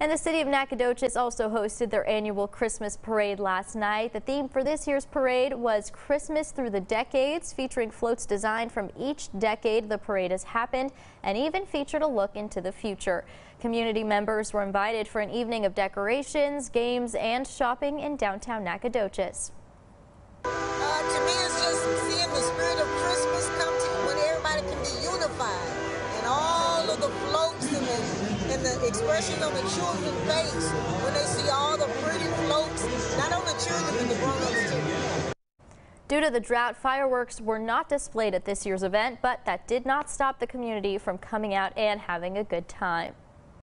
And the city of Nacogdoches also hosted their annual Christmas parade last night. The theme for this year's parade was Christmas through the decades, featuring floats designed from each decade the parade has happened and even featured a look into the future. Community members were invited for an evening of decorations, games, and shopping in downtown Nacogdoches. Expression on the children's face when they see all the pretty floats, not only children, but the grown-ups too. Due to the drought, fireworks were not displayed at this year's event, but that did not stop the community from coming out and having a good time.